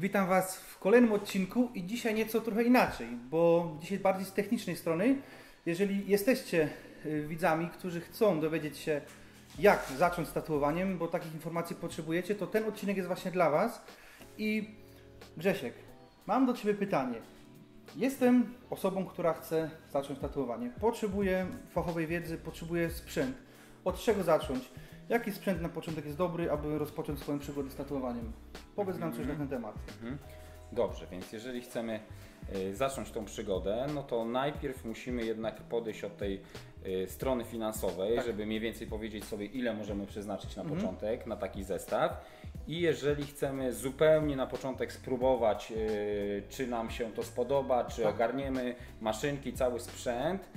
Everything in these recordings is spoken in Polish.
Witam Was w kolejnym odcinku i dzisiaj nieco trochę inaczej, bo dzisiaj bardziej z technicznej strony. Jeżeli jesteście y, widzami, którzy chcą dowiedzieć się, jak zacząć z tatuowaniem, bo takich informacji potrzebujecie, to ten odcinek jest właśnie dla Was. I Grzesiek, mam do Ciebie pytanie. Jestem osobą, która chce zacząć tatuowanie. Potrzebuję fachowej wiedzy, potrzebuję sprzęt. Od czego zacząć? Jaki sprzęt na początek jest dobry, aby rozpocząć swoją przygodę z tatuowaniem? Powiedz nam coś na ten temat. Mhm. Dobrze, więc jeżeli chcemy y, zacząć tą przygodę, no to najpierw musimy jednak podejść od tej y, strony finansowej, Tak. żeby mniej więcej powiedzieć sobie, ile możemy przeznaczyć na Mhm. początek na taki zestaw. I jeżeli chcemy zupełnie na początek spróbować, y, czy nam się to spodoba, czy Tak. ogarniemy maszynki, cały sprzęt,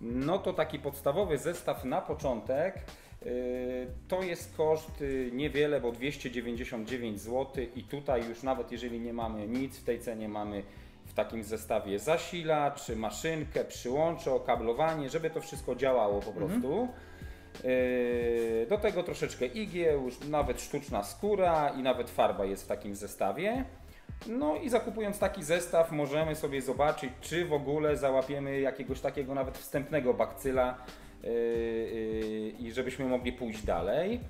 no to taki podstawowy zestaw na początek to jest koszt y, niewiele, bo 299 zł i tutaj już nawet jeżeli nie mamy nic w tej cenie mamy w takim zestawie zasilacz, maszynkę, przyłącze, okablowanie, żeby to wszystko działało po prostu. Yy, Do tego troszeczkę igieł, nawet sztuczna skóra i nawet farba jest w takim zestawie. No i zakupując taki zestaw możemy sobie zobaczyć, czy w ogóle załapiemy jakiegoś takiego nawet wstępnego bakcyla i żebyśmy mogli pójść dalej.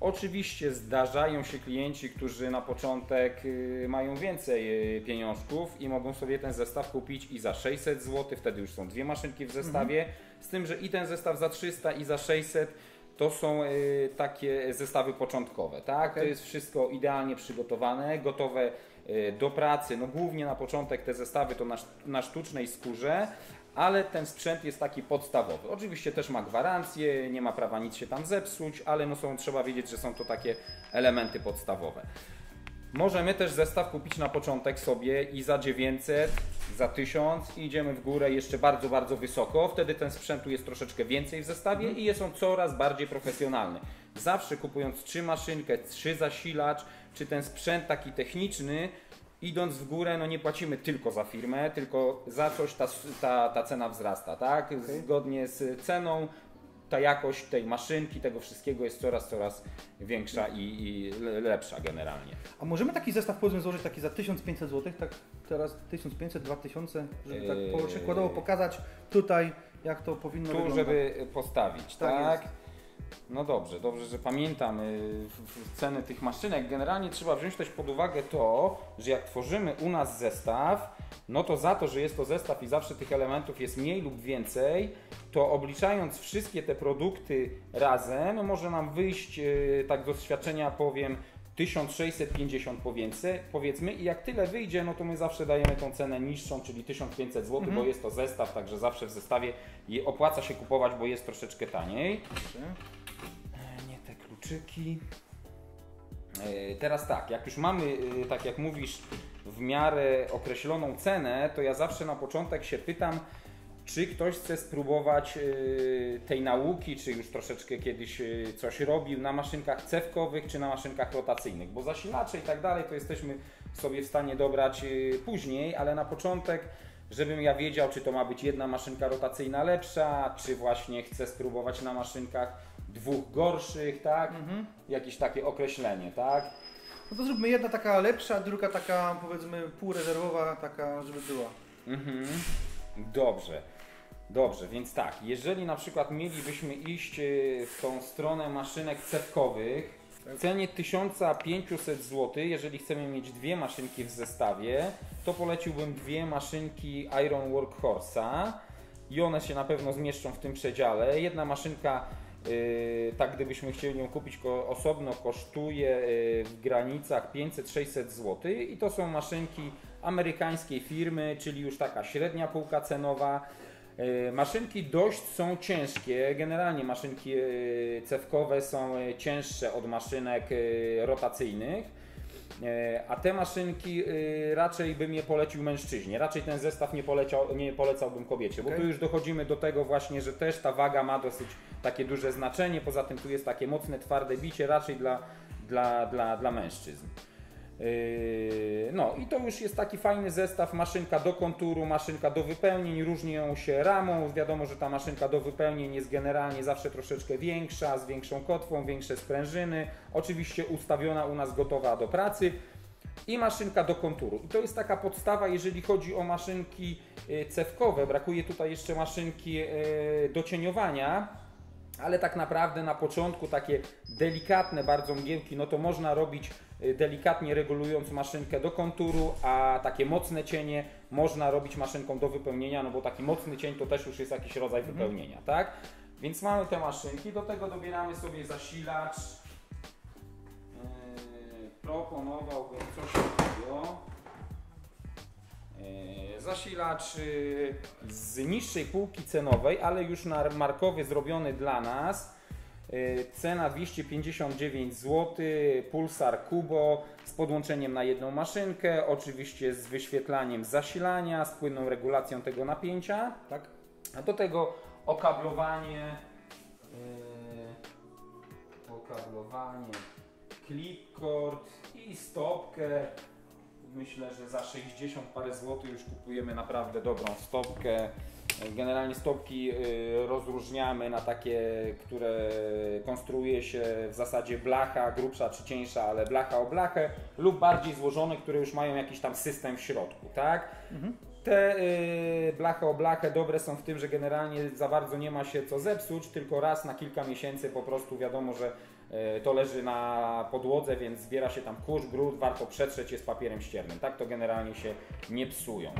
Oczywiście zdarzają się klienci, którzy na początek yy, mają więcej yy, pieniążków i mogą sobie ten zestaw kupić i za 600 zł, wtedy już są dwie maszynki w zestawie, z tym, że i ten zestaw za 300 i za 600 to są takie zestawy początkowe, tak? To jest wszystko idealnie przygotowane, gotowe do pracy. No głównie na początek te zestawy to na sztucznej skórze, ale ten sprzęt jest taki podstawowy. Oczywiście też ma gwarancję, nie ma prawa nic się tam zepsuć, ale no są, trzeba wiedzieć, że są to takie elementy podstawowe. Możemy też zestaw kupić na początek sobie i za 900, za 1000 i idziemy w górę jeszcze bardzo, bardzo wysoko. Wtedy ten sprzętu jest troszeczkę więcej w zestawie i jest on coraz bardziej profesjonalny. Zawsze kupując czy maszynkę, czy zasilacz, czy ten sprzęt taki techniczny, idąc w górę, no nie płacimy tylko za firmę, tylko za coś ta, ta, ta cena wzrasta, tak? Zgodnie z ceną ta jakość tej maszynki, tego wszystkiego jest coraz, coraz większa i, i le- lepsza generalnie. A możemy taki zestaw powiedzmy złożyć taki za 1500 zł, tak teraz 1500, 2000, żeby tak Eee. przykładowo pokazać tutaj, jak to powinno Tu, wyglądać. żeby postawić, Tak tak? No dobrze, dobrze, że pamiętam ceny tych maszynek. Generalnie trzeba wziąć też pod uwagę to, że jak tworzymy u nas zestaw, no to za to, że jest to zestaw i zawsze tych elementów jest mniej lub więcej, to obliczając wszystkie te produkty razem, może nam wyjść, y, tak do doświadczenia powiem, 1650 powiedzmy, powiedzmy i jak tyle wyjdzie, no to my zawsze dajemy tą cenę niższą, czyli 1500 zł, Mhm. bo jest to zestaw, także zawsze w zestawie opłaca się kupować, bo jest troszeczkę taniej. Dobrze. Kluczyki. E, Teraz tak, jak już mamy, e, tak jak mówisz, w miarę określoną cenę, to ja zawsze na początek się pytam, czy ktoś chce spróbować e, tej nauki, czy już troszeczkę kiedyś coś robił na maszynkach cewkowych, czy na maszynkach rotacyjnych, bo zasilacze i tak dalej to jesteśmy sobie w stanie dobrać później, ale na początek, żebym ja wiedział, czy to ma być jedna maszynka rotacyjna lepsza, czy właśnie chcę spróbować na maszynkach dwóch gorszych, tak? Mhm. Jakieś takie określenie, tak? No to zróbmy jedna taka lepsza, druga taka powiedzmy półrezerwowa, taka żeby była. Mhm. Dobrze. Dobrze, więc tak, jeżeli na przykład mielibyśmy iść y, w tą stronę maszynek cewkowych, w cenie 1500 zł, jeżeli chcemy mieć dwie maszynki w zestawie, to poleciłbym dwie maszynki Iron Workhorse'a i one się na pewno zmieszczą w tym przedziale. Jedna maszynka, tak gdybyśmy chcieli ją kupić osobno, kosztuje y, w granicach 500-600 zł i to są maszynki amerykańskiej firmy, czyli już taka średnia półka cenowa. E, Maszynki dość są ciężkie. Generalnie maszynki cewkowe są cięższe od maszynek rotacyjnych. E, A te maszynki e, raczej bym je polecił mężczyźnie. Raczej ten zestaw nie, poleciał, nie polecałbym kobiecie, bo Okej. tu już dochodzimy do tego właśnie, że też ta waga ma dosyć takie duże znaczenie. Poza tym tu jest takie mocne, twarde bicie raczej dla, dla, dla, dla mężczyzn. Yy, No i to już jest taki fajny zestaw, maszynka do konturu, maszynka do wypełnień, różnią się ramą, wiadomo, że ta maszynka do wypełnień jest generalnie zawsze troszeczkę większa, z większą kotwą, większe sprężyny, oczywiście ustawiona u nas gotowa do pracy. i maszynka do konturu. I to jest taka podstawa, jeżeli chodzi o maszynki y, cewkowe. Brakuje tutaj jeszcze maszynki y, do cieniowania, ale tak naprawdę na początku takie delikatne bardzo mgiełki, no to można robić delikatnie regulując maszynkę do konturu, a takie mocne cienie można robić maszynką do wypełnienia, no bo taki mocny cień to też już jest jakiś rodzaj Mhm. wypełnienia, tak? Więc mamy te maszynki, do tego dobieramy sobie zasilacz. Yy, proponowałbym coś takiego. Yy, Zasilacz yy, z niższej półki cenowej, ale już na markowy zrobiony dla nas. Yy, Cena 259 zł, Pulsar Kubo z podłączeniem na jedną maszynkę, oczywiście z wyświetlaniem zasilania, z płynną regulacją tego napięcia. Tak? A do tego okablowanie, yy, okablowanie, clipcord i stopkę. Myślę, że za 60 parę złotych już kupujemy naprawdę dobrą stopkę. Generalnie stopki yy, rozróżniamy na takie, które konstruuje się w zasadzie blacha, grubsza czy cieńsza, ale blacha o blachę lub bardziej złożone, które już mają jakiś tam system w środku, tak? Te y, blachy o blachę dobre są w tym, że generalnie za bardzo nie ma się co zepsuć, tylko raz na kilka miesięcy po prostu wiadomo, że y, to leży na podłodze, więc zbiera się tam kurz, brud, warto przetrzeć je z papierem ściernym. Tak to generalnie się nie psują.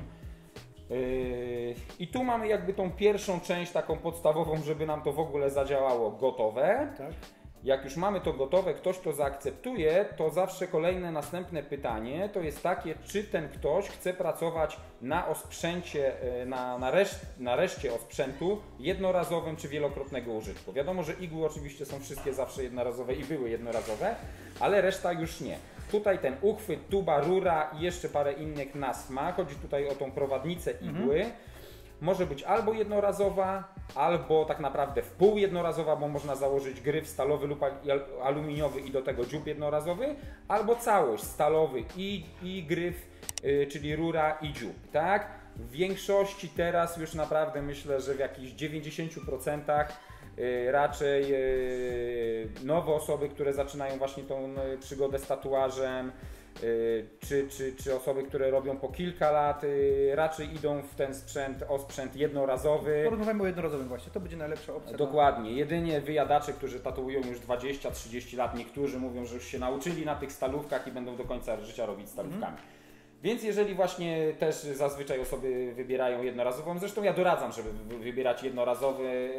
Yy, I tu mamy jakby tą pierwszą część taką podstawową, żeby nam to w ogóle zadziałało gotowe. Tak. Jak już mamy to gotowe, ktoś to zaakceptuje, to zawsze kolejne następne pytanie to jest takie, czy ten ktoś chce pracować na osprzęcie, e, na, na, reszt, na reszcie osprzętu jednorazowym czy wielokrotnego użytku. Wiadomo, że igły oczywiście są wszystkie zawsze jednorazowe i były jednorazowe, ale reszta już nie. Tutaj ten uchwyt, tuba, rura i jeszcze parę innych nazw ma. Chodzi tutaj o tą prowadnicę igły. Może być albo jednorazowa, albo tak naprawdę w pół jednorazowa, bo można założyć gryf stalowy lub al- aluminiowy i do tego dziób jednorazowy, albo całość stalowy i, i gryf, y, czyli rura i dziób, tak? W większości teraz już naprawdę myślę, że w jakichś 90% y, raczej y, nowe osoby, które zaczynają właśnie tą y, przygodę z tatuażem, y, czy, czy, czy osoby, które robią po kilka lat, y, raczej idą w ten sprzęt, osprzęt jednorazowy. Porozmawiamy o jednorazowym właśnie, to będzie najlepsza opcja. Dokładnie. Jedynie wyjadacze, którzy tatuują już 20-30 lat, niektórzy mówią, że już się nauczyli na tych stalówkach i będą do końca życia robić stalówkami. Więc jeżeli właśnie też zazwyczaj osoby wybierają jednorazową, zresztą ja doradzam, żeby wy- wybierać jednorazowy,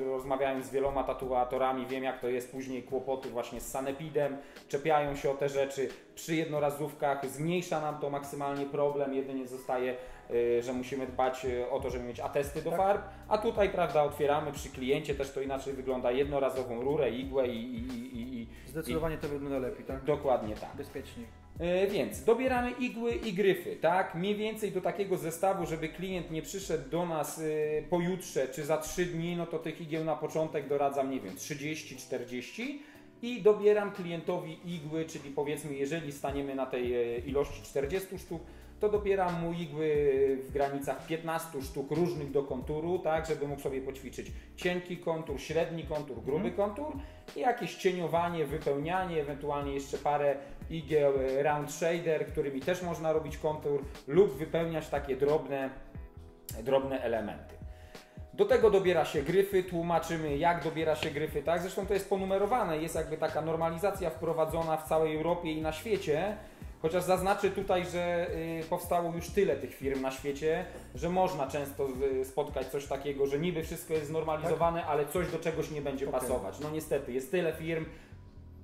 e, rozmawiałem z wieloma tatuatorami, wiem jak to jest później kłopoty właśnie z sanepidem, czepiają się o te rzeczy, przy jednorazówkach zmniejsza nam to maksymalnie problem, jedynie zostaje, e, że musimy dbać e, o to, żeby mieć atesty do Tak. farb, a tutaj prawda otwieramy przy kliencie, też to inaczej wygląda, jednorazową rurę, igłę i, i, i, i Zdecydowanie to wygląda lepiej, tak? dokładnie tak. Bezpieczniej. E, Więc dobieramy igły i gryfy, tak? Mniej więcej do takiego zestawu, żeby klient nie przyszedł do nas e, pojutrze czy za 3 dni, no to tych igieł na początek doradzam, nie wiem, 30-40 i dobieram klientowi igły, czyli powiedzmy, jeżeli staniemy na tej e, ilości 40 sztuk, to dobieram mu igły w granicach 15 sztuk różnych do konturu, tak, żeby mógł sobie poćwiczyć cienki kontur, średni kontur, gruby kontur jakieś cieniowanie, wypełnianie, ewentualnie jeszcze parę igieł e, round shader, którymi też można robić kontur lub wypełniać takie drobne, drobne elementy. Do tego dobiera się gryfy, tłumaczymy jak dobiera się gryfy, tak? Zresztą to jest ponumerowane, jest jakby taka normalizacja wprowadzona w całej Europie i na świecie. Chociaż zaznaczę tutaj, że y, powstało już tyle tych firm na świecie, że można często y, spotkać coś takiego, że niby wszystko jest znormalizowane, ale coś do czegoś nie będzie Okej. pasować. No niestety, jest tyle firm,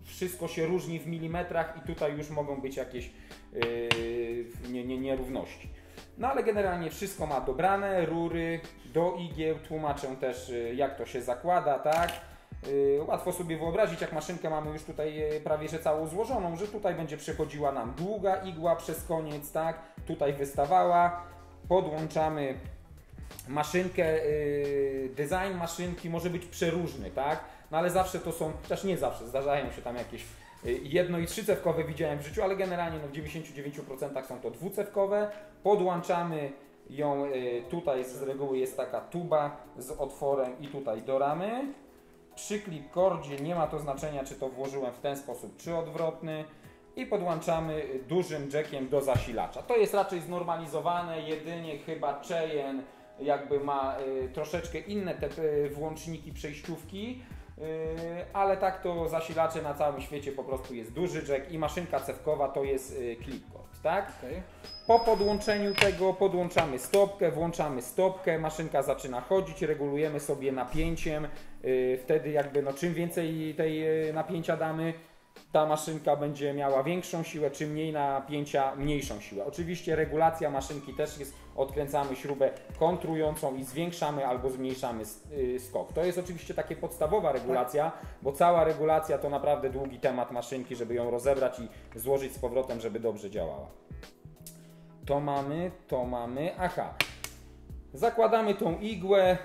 wszystko się różni w milimetrach i tutaj już mogą być jakieś yy, nie, nie, nierówności. No ale generalnie wszystko ma dobrane, rury do igieł, tłumaczę też jak to się zakłada, tak? Yy, łatwo sobie wyobrazić, jak maszynkę mamy już tutaj yy, prawie że całą złożoną, że tutaj będzie przechodziła nam długa igła przez koniec, tak? Tutaj wystawała, podłączamy maszynkę, yy, design maszynki może być przeróżny, tak? No ale zawsze to są, też nie zawsze, zdarzają się tam jakieś jedno i trzycewkowe widziałem w życiu, ale generalnie no, w 99% są to dwucewkowe. Podłączamy ją, tutaj z reguły jest taka tuba z otworem i tutaj do ramy. Przy clipcordzie nie ma to znaczenia, czy to włożyłem w ten sposób, czy odwrotny. i podłączamy dużym jackiem do zasilacza. To jest raczej znormalizowane, jedynie chyba Cheyenne jakby ma y, troszeczkę inne te y, włączniki, przejściówki, y, ale tak to zasilacze na całym świecie po prostu jest duży jack i maszynka cewkowa to jest clipcord, tak? Okay. Po podłączeniu tego podłączamy stopkę, włączamy stopkę, maszynka zaczyna chodzić, regulujemy sobie napięciem, wtedy jakby no czym więcej tej napięcia damy, ta maszynka będzie miała większą siłę, czym mniej napięcia, mniejszą siłę. Oczywiście regulacja maszynki też jest, odkręcamy śrubę kontrującą i zwiększamy albo zmniejszamy y, skok. To jest oczywiście takie podstawowa regulacja, bo cała regulacja to naprawdę długi temat maszynki, żeby ją rozebrać i złożyć z powrotem, żeby dobrze działała. To mamy, to mamy, aha. Zakładamy tą igłę,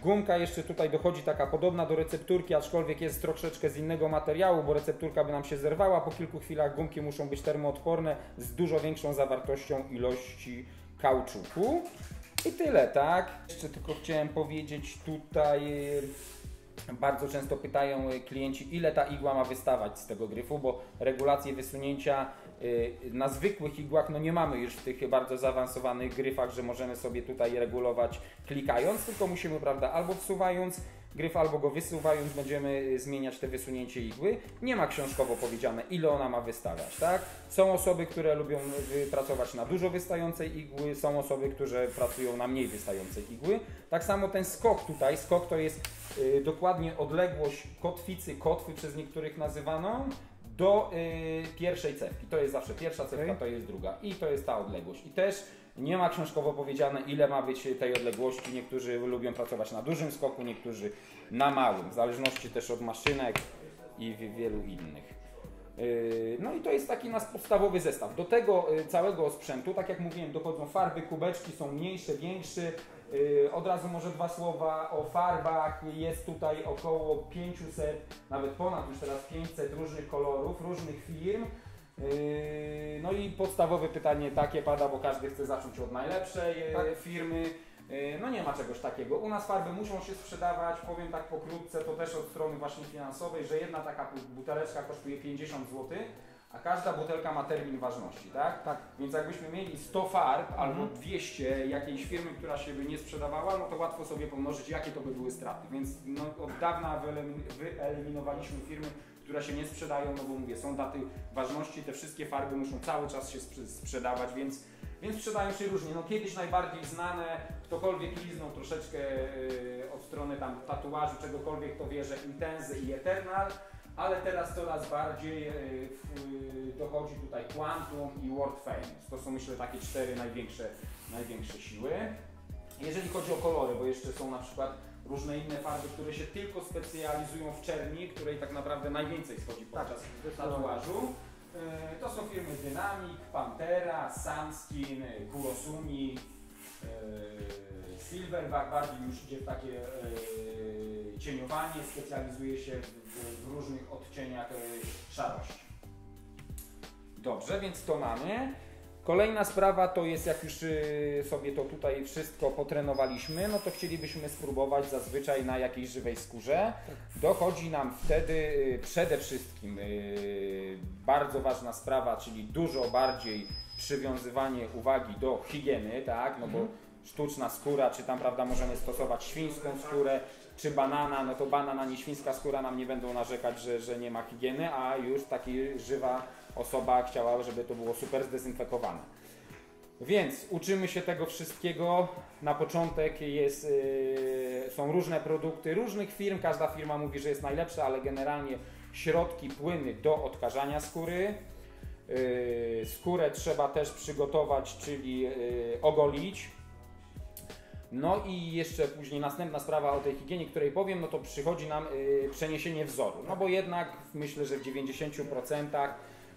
Gumka jeszcze tutaj dochodzi taka podobna do recepturki, aczkolwiek jest troszeczkę z innego materiału, bo recepturka by nam się zerwała. Po kilku chwilach gumki muszą być termoodporne z dużo większą zawartością ilości kauczuku. I tyle, tak? Jeszcze tylko chciałem powiedzieć tutaj bardzo często pytają klienci, ile ta igła ma wystawać z tego gryfu, bo regulacje wysunięcia na zwykłych igłach no nie mamy już w tych bardzo zaawansowanych gryfach, że możemy sobie tutaj regulować klikając, tylko musimy, prawda, albo wsuwając gryf, albo go wysuwając będziemy zmieniać te wysunięcie igły. Nie ma książkowo powiedziane, ile ona ma wystawać, tak? Są osoby, które lubią pracować na dużo wystającej igły, są osoby, które pracują na mniej wystającej igły. Tak samo ten skok tutaj, skok to jest y, dokładnie odległość kotwicy, kotwy przez niektórych nazywaną, do y, pierwszej cewki. To jest zawsze pierwsza cewka, okay. to jest druga. I to jest ta odległość. I też nie ma książkowo powiedziane, ile ma być tej odległości. Niektórzy lubią pracować na dużym skoku, niektórzy na małym, w zależności też od maszynek i wielu innych. Y, no i to jest taki nasz podstawowy zestaw. Do tego y, całego sprzętu, tak jak mówiłem, dochodzą farby, kubeczki są mniejsze, większe. Y, od razu może dwa słowa o farbach. Jest tutaj około 500, nawet ponad już teraz 500 różnych kolorów, różnych firm. Yy, no i podstawowe pytanie takie pada, bo każdy chce zacząć od najlepszej e, tak. firmy. No nie ma czegoś takiego. U nas farby muszą się sprzedawać, powiem tak pokrótce, to też od strony właśnie finansowej, że jedna taka buteleczka kosztuje 50 zł, a każda butelka ma termin ważności, tak? Tak. Więc jakbyśmy mieli 100 farb mhm. albo 200 jakiejś firmy, która się by nie sprzedawała, no to łatwo sobie pomnożyć, jakie to by były straty. Więc no, od dawna wyeliminowaliśmy firmy, które się nie sprzedają, no bo mówię, są daty ważności, te wszystkie farby muszą cały czas się sprzedawać, więc, więc sprzedają się różnie. No kiedyś najbardziej znane, ktokolwiek liznął troszeczkę yy, od strony tam tatuażu, czegokolwiek, to wie, że Intense i Eternal, ale teraz coraz bardziej yy, yy, dochodzi tutaj Quantum i World Famous. To są myślę takie cztery największe, największe siły. Jeżeli chodzi o kolory, bo jeszcze są na przykład różne inne farby, które się tylko specjalizują w czerni, której tak naprawdę najwięcej schodzi podczas tak, tatuażu. E, to są firmy Dynamic, Pantera, Sunskin, Kurosumi, e, Silverback bardziej już idzie w takie e, cieniowanie, specjalizuje się w, w różnych odcieniach szarości. Dobrze, więc to mamy. Kolejna sprawa to jest, jak już y, sobie to tutaj wszystko potrenowaliśmy, no to chcielibyśmy spróbować zazwyczaj na jakiejś żywej skórze. Dochodzi nam wtedy y, przede wszystkim bardzo ważna sprawa, czyli dużo bardziej przywiązywanie uwagi do higieny, tak, no bo mhm. Sztuczna skóra, czy tam, prawda, możemy stosować świńską skórę, czy banana, no to banana, nie świńska skóra nam nie będą narzekać, że, że nie ma higieny, a już taki żywa osoba chciała, żeby to było super zdezynfekowane. Więc uczymy się tego wszystkiego. Na początek jest, yy, są różne produkty różnych firm. Każda firma mówi, że jest najlepsza, ale generalnie środki, płyny do odkażania skóry. Yy, skórę trzeba też przygotować, czyli yy, ogolić. No i jeszcze później następna sprawa o tej higienie, której powiem, no to przychodzi nam yy, przeniesienie wzoru. No bo jednak myślę, że w 90%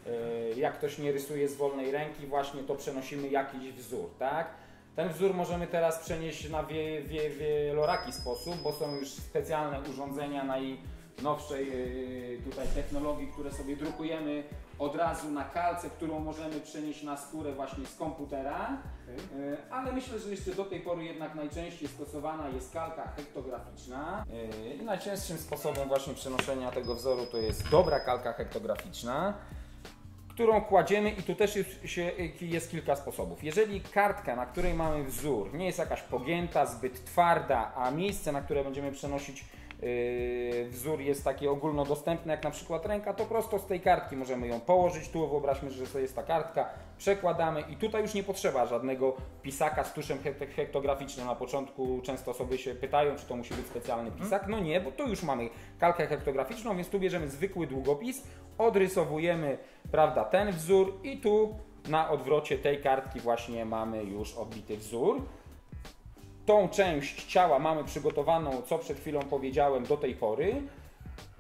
E, jak ktoś nie rysuje z wolnej ręki, właśnie to przenosimy jakiś wzór, tak? Ten wzór możemy teraz przenieść na wie, wie, wieloraki sposób, bo są już specjalne urządzenia najnowszej e, tutaj technologii, które sobie drukujemy od razu na kalce, którą możemy przenieść na skórę właśnie z komputera, okay. ale myślę, że jeszcze do tej pory jednak najczęściej stosowana jest kalka hektograficzna e, i najczęstszym sposobem właśnie przenoszenia tego wzoru to jest dobra kalka hektograficzna którą kładziemy i tu też jest, jest kilka sposobów. Jeżeli kartka, na której mamy wzór, nie jest jakaś pogięta, zbyt twarda, a miejsce, na które będziemy przenosić wzór jest takie ogólnodostępne, jak na przykład ręka, to prosto z tej kartki możemy ją położyć. Tu wyobraźmy, że to jest ta kartka, przekładamy i tutaj już nie potrzeba żadnego pisaka z tuszem hektograficznym. Na początku często osoby się pytają, czy to musi być specjalny pisak. No nie, bo tu już mamy kalkę hektograficzną, więc tu bierzemy zwykły długopis, odrysowujemy prawda, ten wzór i tu na odwrocie tej kartki właśnie mamy już odbity wzór. Tą część ciała mamy przygotowaną, co przed chwilą powiedziałem, do tej pory.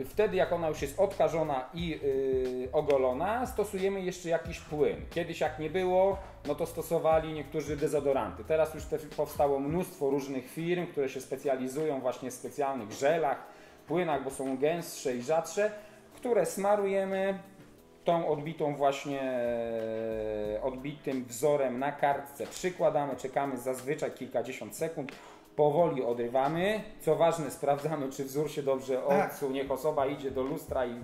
Wtedy, jak ona już jest odkażona i yy, ogolona, stosujemy jeszcze jakiś płyn. Kiedyś, jak nie było, no to stosowali niektórzy dezodoranty. Teraz już te, powstało mnóstwo różnych firm, które się specjalizują właśnie w specjalnych żelach, płynach, bo są gęstsze i rzadsze, które smarujemy tą odbitą właśnie e, odbitym wzorem na kartce przykładamy, czekamy zazwyczaj kilkadziesiąt sekund, powoli odrywamy. Co ważne, sprawdzamy, czy wzór się dobrze Tak. odsuł. Niech osoba idzie do lustra i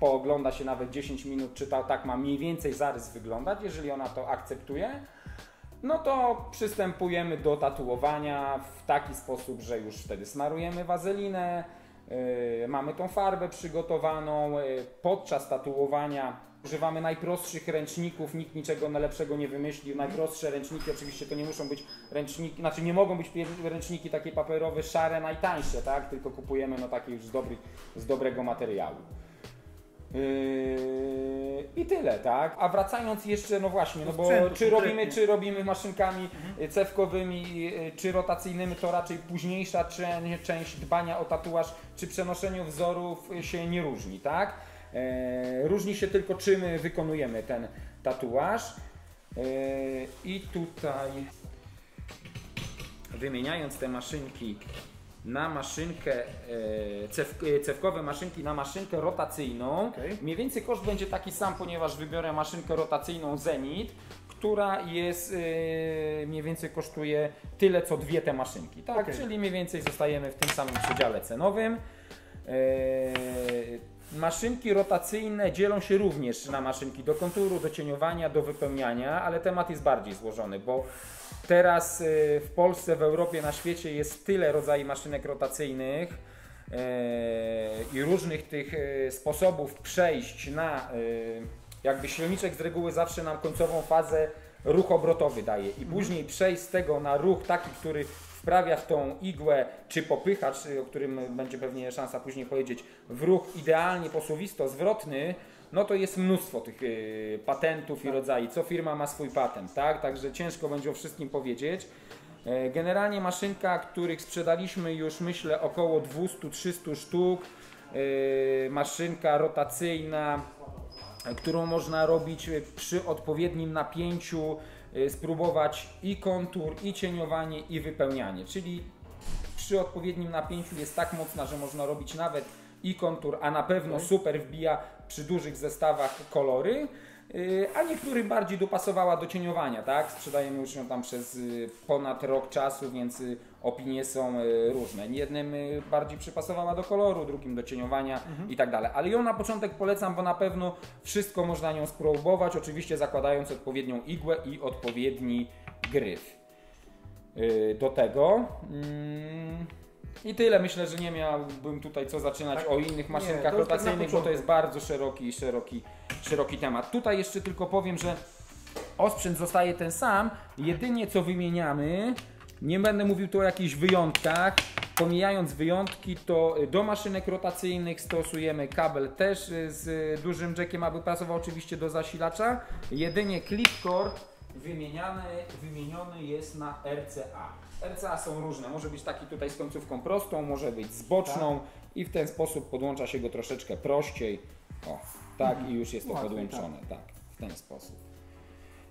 poogląda się nawet 10 minut, czy ta, tak ma mniej więcej zarys wyglądać. Jeżeli ona to akceptuje, no to przystępujemy do tatuowania w taki sposób, że już wtedy smarujemy wazelinę, mamy tą farbę przygotowaną. Yy, podczas tatuowania używamy najprostszych ręczników, nikt niczego najlepszego nie wymyślił. Najprostsze ręczniki, oczywiście to nie muszą być ręczniki, znaczy nie mogą być ręczniki takie papierowe, szare, najtańsze, tak? Tylko kupujemy no takie już z, dobry, z dobrego materiału. Yy, I tyle, tak? A wracając jeszcze, no właśnie, no bo sprzętu czy robimy, konkretnie. czy robimy maszynkami y, cewkowymi, y, czy rotacyjnymi, to raczej późniejsza część, część dbania o tatuaż, czy przenoszeniu wzorów się nie różni, tak? E, różni się tylko czym wykonujemy ten tatuaż. E, I tutaj wymieniając te maszynki na maszynkę, e, e, cewkowe maszynki na maszynkę rotacyjną, Okej. mniej więcej koszt będzie taki sam, ponieważ wybiorę maszynkę rotacyjną Zenit, która jest e, mniej więcej kosztuje tyle co dwie te maszynki, tak? Okej. Czyli mniej więcej zostajemy w tym samym przedziale cenowym. E, Maszynki rotacyjne dzielą się również na maszynki do konturu, do cieniowania, do wypełniania, ale temat jest bardziej złożony, bo teraz e, w Polsce, w Europie, na świecie jest tyle rodzajów maszynek rotacyjnych e, i różnych tych e, sposobów przejść na jakby silniczek z reguły zawsze nam końcową fazę ruch obrotowy daje. I później przejść z tego na ruch taki, który wprawia w tą igłę czy popychacz, y, o którym będzie pewnie szansa później powiedzieć, w ruch idealnie posuwisto zwrotny, no to jest mnóstwo tych y, patentów i rodzajów. Co firma ma swój patent, tak? Także ciężko będzie o wszystkim powiedzieć. E, Generalnie maszynka, których sprzedaliśmy już myślę około 200-300 sztuk. E, Maszynka rotacyjna, e, którą można robić przy odpowiednim napięciu, spróbować i kontur, i cieniowanie, i wypełnianie. Czyli przy odpowiednim napięciu jest tak mocna, że można robić nawet i kontur, a na pewno super wbija przy dużych zestawach kolory. Yy, A niektórym bardziej dopasowała do cieniowania, tak? Sprzedajemy już ją tam przez y, ponad rok czasu, więc y, opinie są y, różne. Jednym y, bardziej przypasowała do koloru, drugim do cieniowania i tak dalej. Ale ją na początek polecam, bo na pewno wszystko można nią spróbować, oczywiście zakładając odpowiednią igłę i odpowiedni gryf y, do tego. Mm, I tyle. Myślę, że nie miałbym tutaj co zaczynać Tak. o innych Nie, maszynkach już tak rotacyjnych, bo to jest bardzo szeroki, szeroki, szeroki temat. Tutaj jeszcze tylko powiem, że osprzęt zostaje ten sam. Jedynie co wymieniamy, nie będę mówił tu o jakichś wyjątkach. Pomijając wyjątki, to do maszynek rotacyjnych stosujemy kabel też z dużym jackiem, aby pasował oczywiście do zasilacza. Jedynie clipcord wymieniany, wymieniony jest na RCA. RCA są różne, może być taki tutaj z końcówką prostą, może być z boczną i w ten sposób podłącza się go troszeczkę prościej. O, tak i już jest to Łatwiej, podłączone, tak, w ten sposób.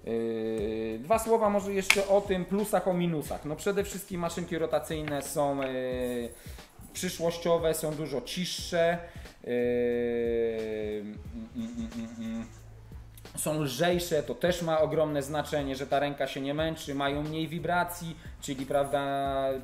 Yy, Dwa słowa może jeszcze o tym plusach, o minusach. No przede wszystkim maszynki rotacyjne są yy, przyszłościowe, są dużo ciszsze. Yy. Są lżejsze, to też ma ogromne znaczenie, że ta ręka się nie męczy, mają mniej wibracji, czyli prawda,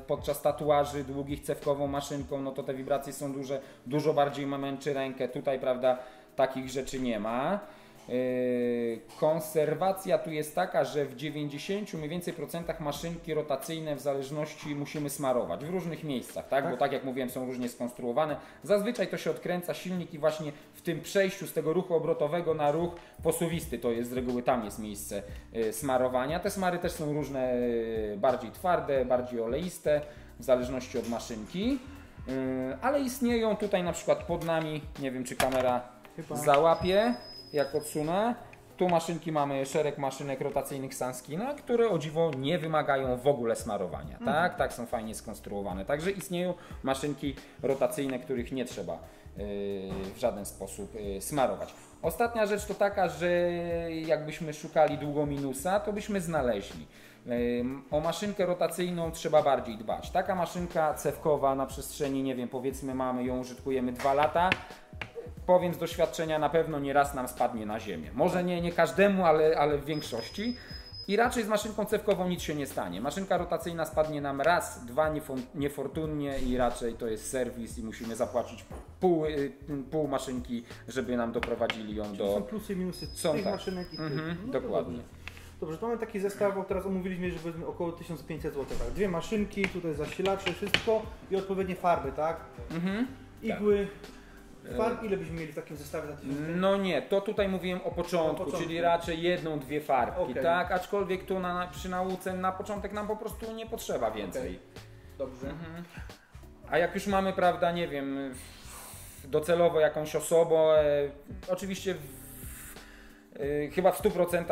podczas tatuaży długich cewkową maszynką, no to te wibracje są duże, dużo bardziej męczy rękę. Tutaj prawda, takich rzeczy nie ma. Yy, Konserwacja tu jest taka, że w 90 mniej więcej procentach maszynki rotacyjne w zależności musimy smarować w różnych miejscach, tak? Tak. Bo tak jak mówiłem, są różnie skonstruowane. Zazwyczaj to się odkręca silnik i właśnie w tym przejściu z tego ruchu obrotowego na ruch posuwisty, to jest z reguły tam jest miejsce yy, smarowania. Te smary też są różne, yy, bardziej twarde, bardziej oleiste, w zależności od maszynki. Ale istnieją tutaj na przykład pod nami, nie wiem czy kamera Chyba. załapie, jak odsunę. Tu maszynki mamy szereg maszynek rotacyjnych Sanskina, które o dziwo nie wymagają w ogóle smarowania. Mhm. Tak, tak są fajnie skonstruowane. Także istnieją maszynki rotacyjne, których nie trzeba yy, w żaden sposób yy, smarować. Ostatnia rzecz to taka, że jakbyśmy szukali długo minusa, to byśmy znaleźli. Ym, O maszynkę rotacyjną trzeba bardziej dbać. Taka maszynka cewkowa na przestrzeni, nie wiem, powiedzmy mamy ją, użytkujemy 2 lata, powiem z doświadczenia, na pewno nie raz nam spadnie na ziemię. Może nie, nie każdemu, ale, ale w większości. I raczej z maszynką cewkową nic się nie stanie. Maszynka rotacyjna spadnie nam raz, dwa niefo- niefortunnie i raczej to jest serwis i musimy zapłacić pół, y, pół maszynki, żeby nam doprowadzili ją Czyli do... są plusy i minusy Są tych tak. maszynek i tych. Mhm, No dokładnie. Dobrze. Dobrze, to mamy taki zestaw, bo teraz omówiliśmy, że powiedzmy około 1500 zł. Tak? Dwie maszynki, tutaj zasilacze, wszystko i odpowiednie farby, tak? Mhm. Igły. Ile byśmy mieli w takim zestawie 1500? No nie, to tutaj mówiłem o początku, O początku. czyli raczej jedną, dwie farbki, Okej. tak? Aczkolwiek tu na, przy nauce na początek nam po prostu nie potrzeba więcej. Dobrze. Mhm. A jak już mamy, prawda, nie wiem, docelowo jakąś osobę, e, oczywiście e, chyba w 100%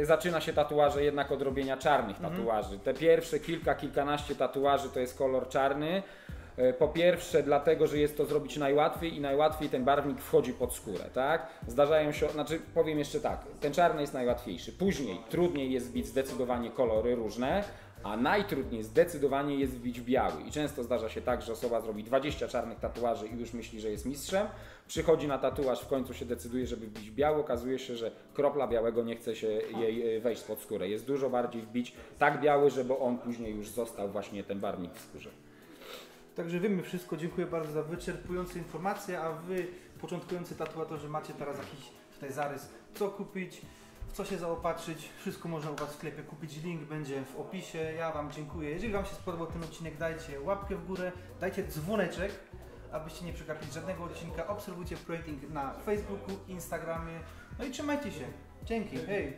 e, zaczyna się tatuaże jednak od robienia czarnych Mhm. tatuaży. Te pierwsze kilka, kilkanaście tatuaży to jest kolor czarny. E, Po pierwsze, dlatego, że jest to zrobić najłatwiej i najłatwiej ten barwnik wchodzi pod skórę, tak? Zdarzają się, znaczy powiem jeszcze tak, ten czarny jest najłatwiejszy. Później trudniej jest wbić zdecydowanie kolory różne, a najtrudniej zdecydowanie jest wbić biały. I często zdarza się tak, że osoba zrobi 20 czarnych tatuaży i już myśli, że jest mistrzem. Przychodzi na tatuaż, w końcu się decyduje, żeby wbić biały. Okazuje się, że kropla białego nie chce się jej e, wejść pod skórę. Jest dużo bardziej wbić tak biały, żeby on później już został właśnie ten barwnik w skórze. Także wiemy wszystko. Dziękuję bardzo za wyczerpujące informacje, a wy, początkujący tatuatorzy, macie teraz jakiś tutaj zarys, co kupić, w co się zaopatrzyć. Wszystko można u Was w sklepie kupić. Link będzie w opisie. Ja Wam dziękuję. Jeżeli Wam się spodobał ten odcinek, dajcie łapkę w górę, dajcie dzwoneczek, abyście nie przegapili żadnego odcinka. Obserwujcie Projecting na Facebooku, Instagramie. No i trzymajcie się. Dzięki. Hej.